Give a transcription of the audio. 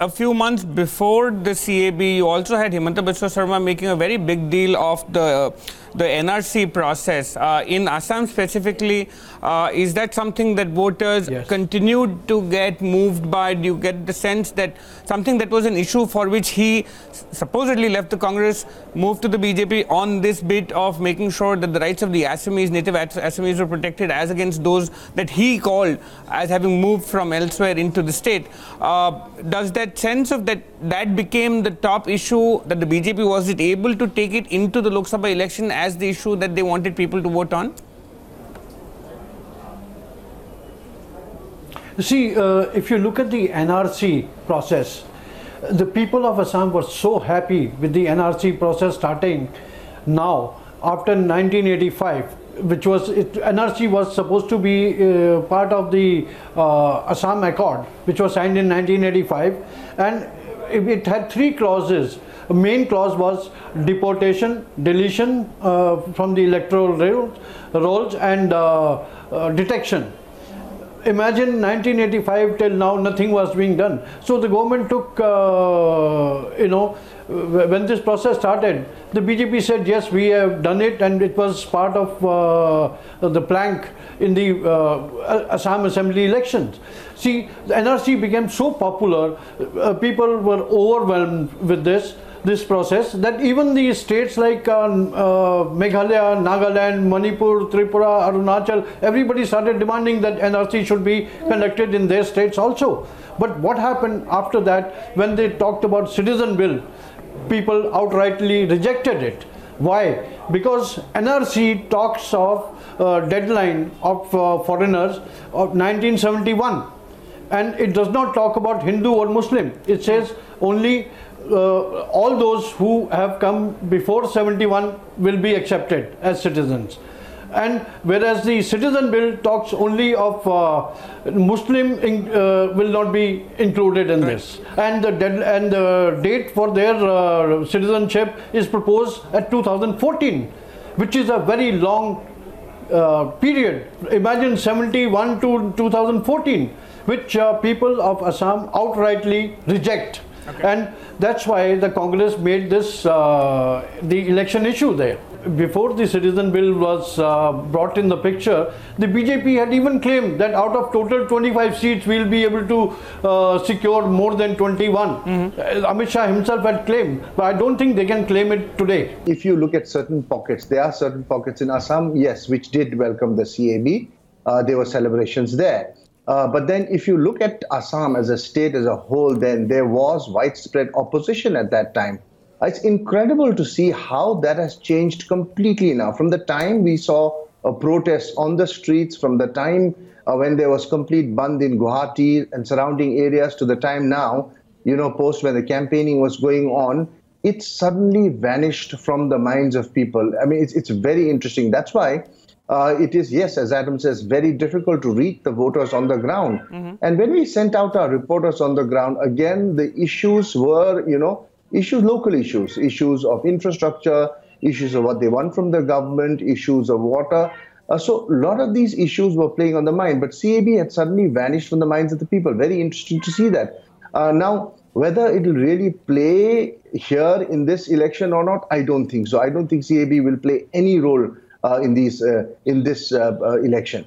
a few months before the CAB, you also had Himanta Biswa Sarma making a very big deal of the the NRC process uh, in Assam specifically. Uh, is that something that voters Yes. continued to get moved by? Do you get the sense that something that was an issue for which he supposedly left the Congress, moved to the BJP on this bit of making sure that the rights of the Assamese, native Assamese were protected as against those that he called as having moved from elsewhere into the state? Uh, does that sense of that that became the top issue that the BJP was it able to take it into the Lok Sabha election as the issue that they wanted people to vote on? See, uh, if you look at the NRC process, the people of Assam were so happy with the NRC process starting now after 1985, which was it, NRC was supposed to be uh, part of the uh, Assam Accord, which was signed in 1985, and it had three clauses. The main clause was deportation, deletion uh, from the electoral rolls, rolls and uh, uh, detection imagine 1985 till now nothing was being done. So the government took uh, you know when this process started the bjp said yes we have done it and it was part of uh, the plank in the uh, assam assembly elections. See the nrc became so popular uh, people were overwhelmed with this this process that even the states like uh, uh, Meghalaya, Nagaland, Manipur, Tripura, Arunachal, everybody started demanding that NRC should be conducted in their states also. But what happened after that when they talked about citizen bill? People outrightly rejected it. Why? Because NRC talks of uh, deadline of uh, foreigners of 1971 and it does not talk about Hindu or Muslim. It says only uh, all those who have come before 71 will be accepted as citizens. And whereas the citizen bill talks only of uh, Muslim in, uh, will not be included in this, and the dead, and the date for their uh, citizenship is proposed at 2014, which is a very long uh, period. Imagine 71 to 2014, which uh, people of Assam outrightly reject. And that's why the Congress made this uh, the election issue there. Before the citizen bill was uh, brought in the picture, the BJP had even claimed that out of total 25 seats, we'll be able to uh, secure more than 21. Uh, Amit Shah himself had claimed, but I don't think they can claim it today. if you look at certain pockets, there are certain pockets in Assam, yes, which did welcome the CAB. Uh, there were celebrations there. Uh, but then, if you look at Assam as a state as a whole, then there was widespread opposition at that time. It's incredible to see how that has changed completely now. From the time we saw a protest on the streets, from the time uh, when there was complete bandh in Guwahati and surrounding areas, to the time now, you know, post when the campaigning was going on, it suddenly vanished from the minds of people. I mean, it's, it's very interesting. That's why uh, it is, yes, as Adam says, very difficult to reach the voters on the ground. And when we sent out our reporters on the ground, again, the issues were, you know, issues, local issues, issues of infrastructure, issues of what they want from the government, issues of water. Uh, so a lot of these issues were playing on the mind, but CAB had suddenly vanished from the minds of the people. Very interesting to see that. Uh, now, whether it will really play here in this election or not, I don't think so. I don't think CAB will play any role in these uh, in this uh, uh, election.